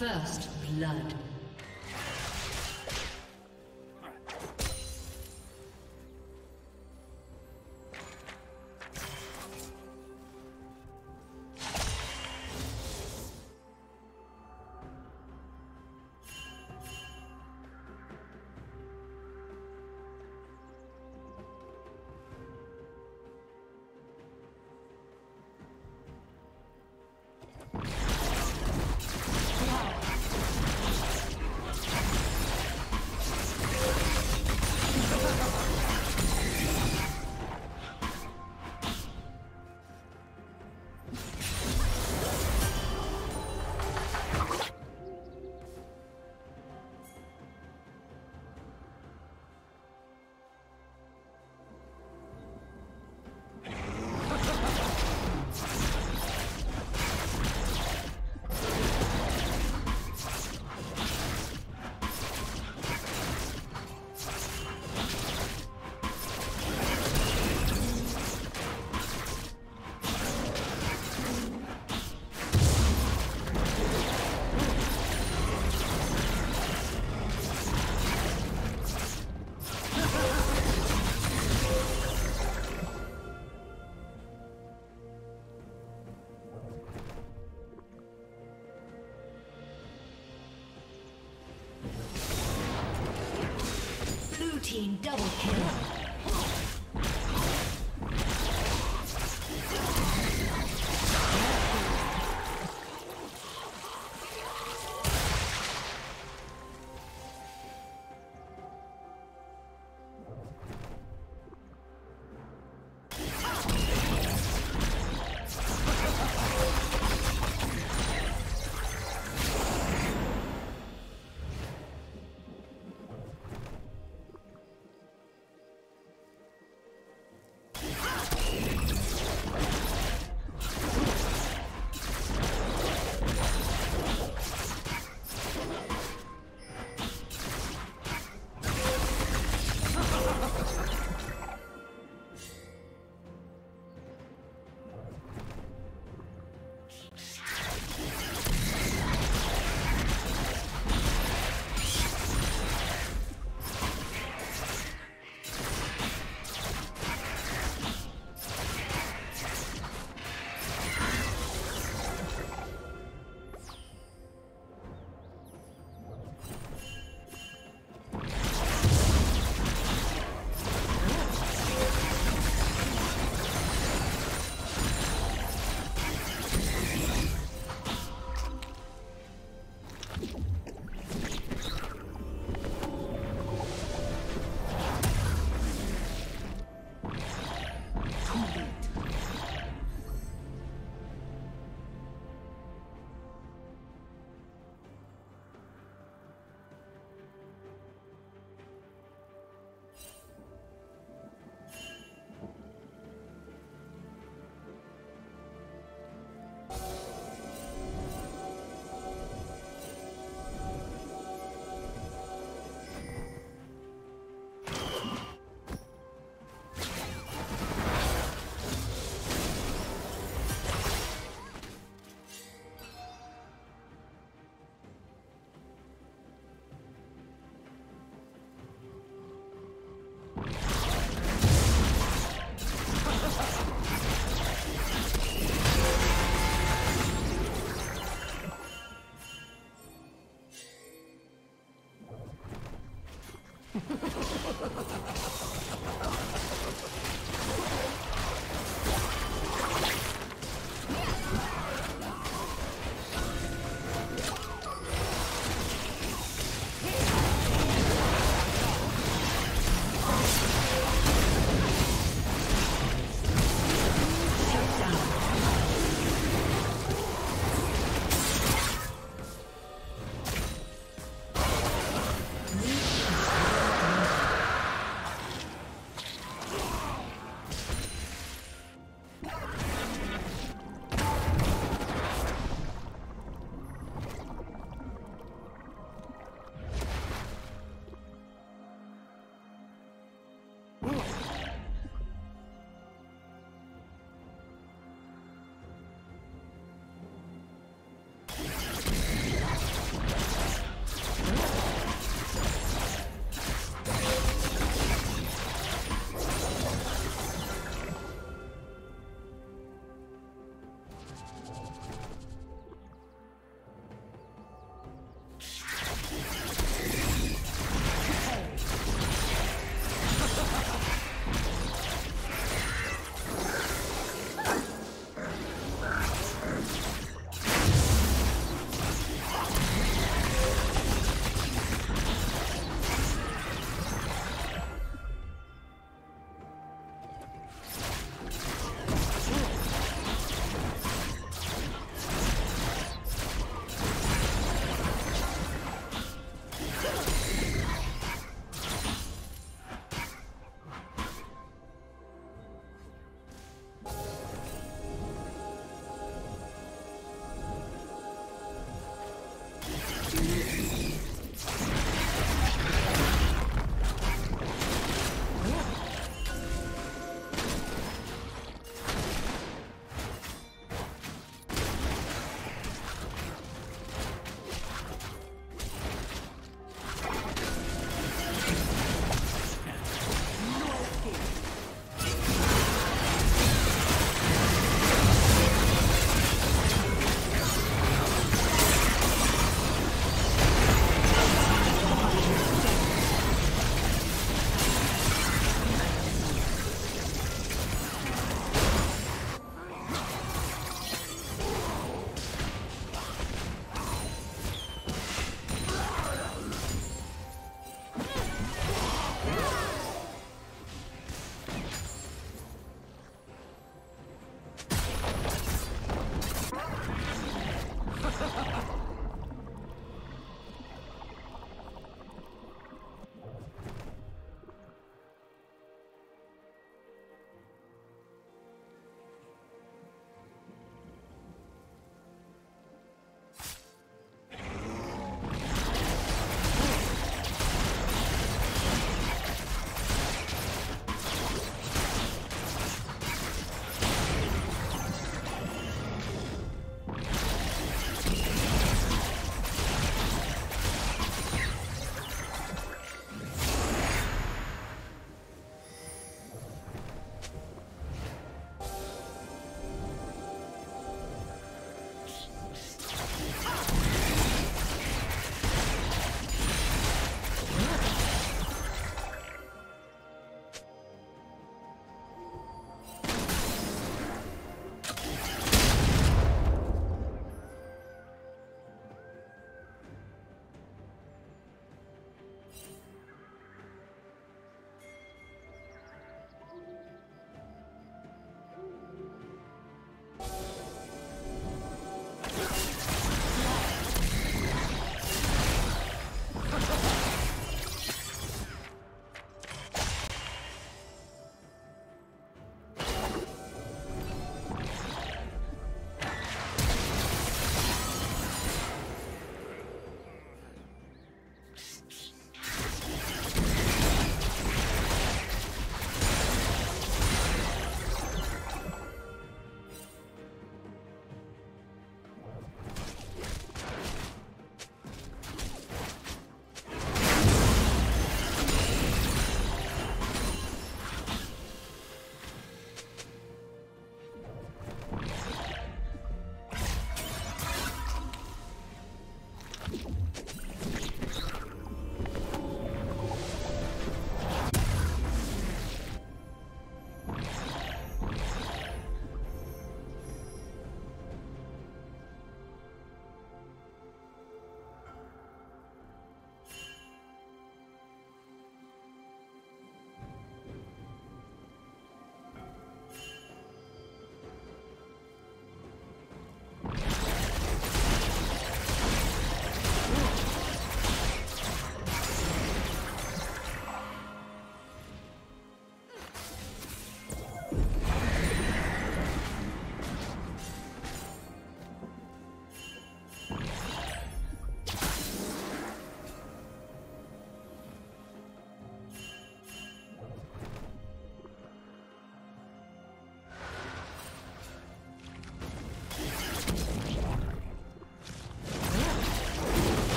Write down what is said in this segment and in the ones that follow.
First blood. Team double kill.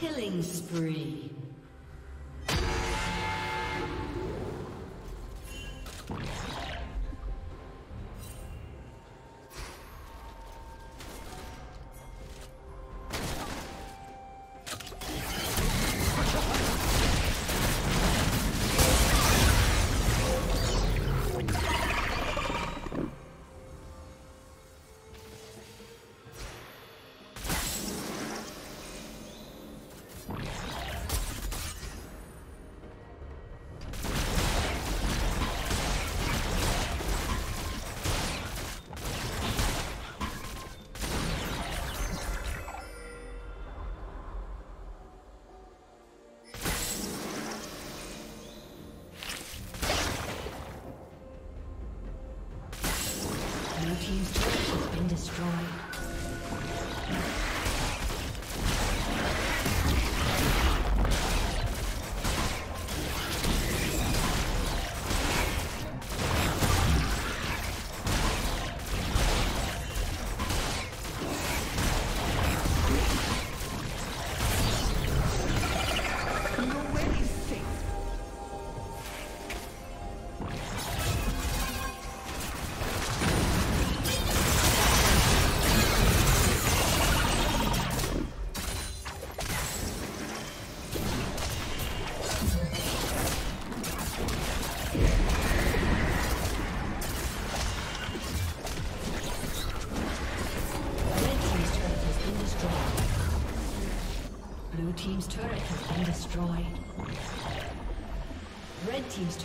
Killing spree.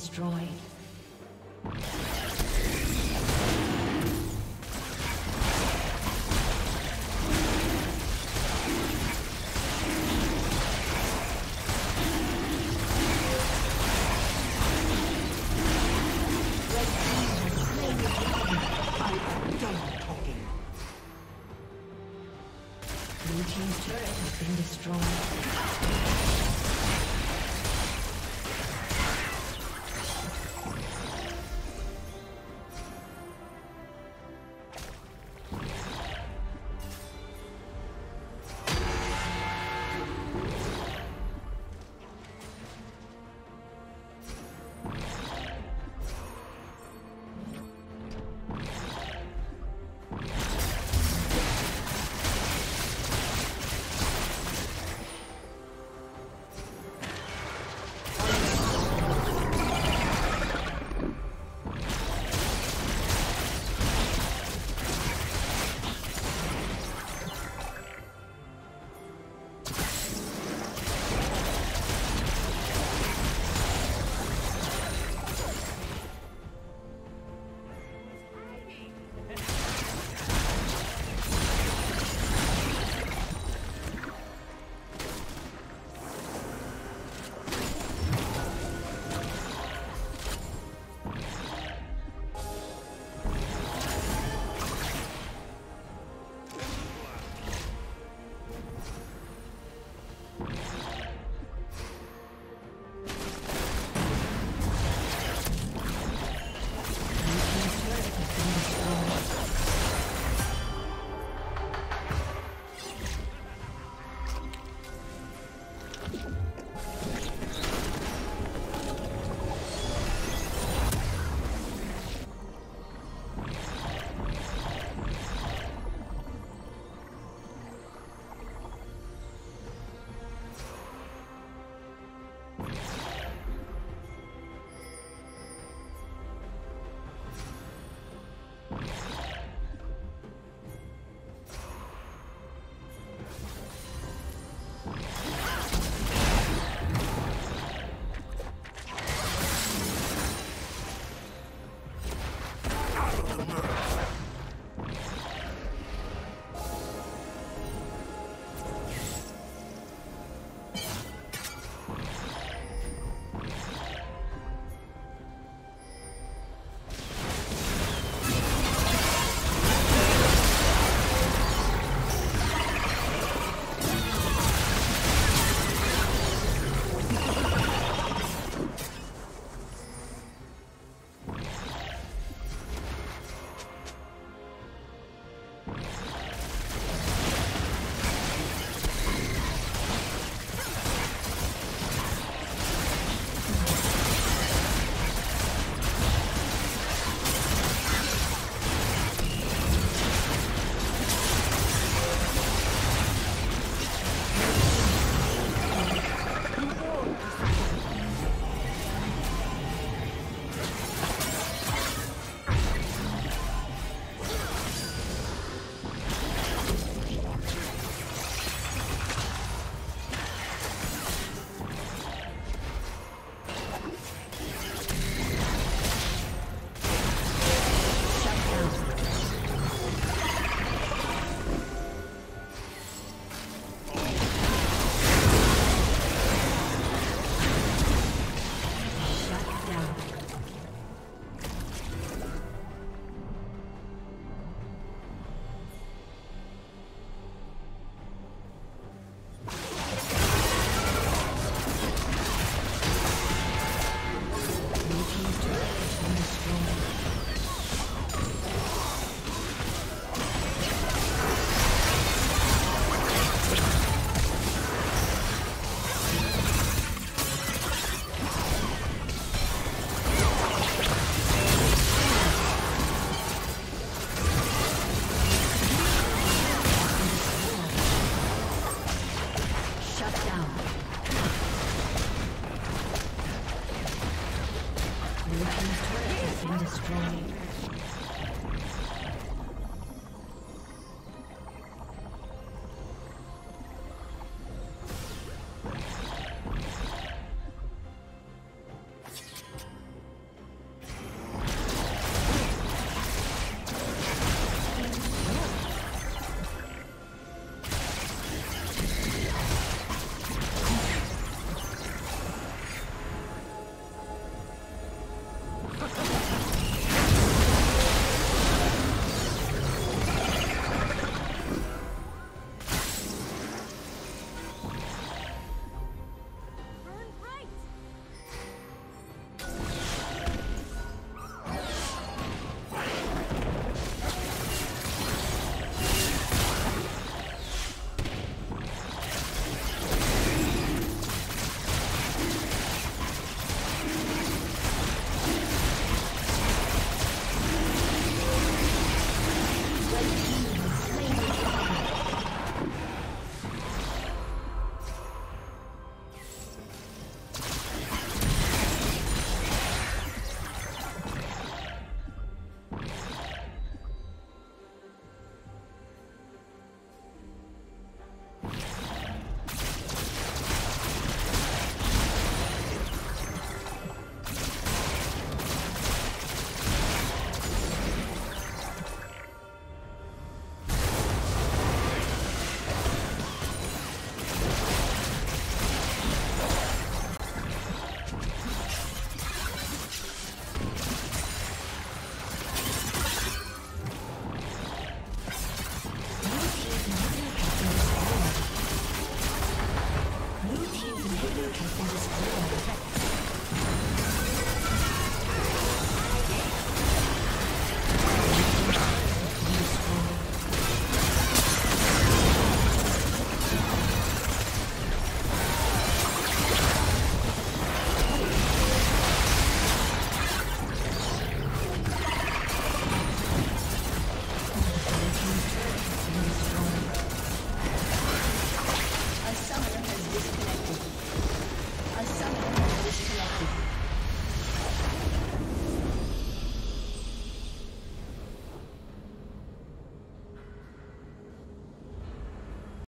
Destroyed.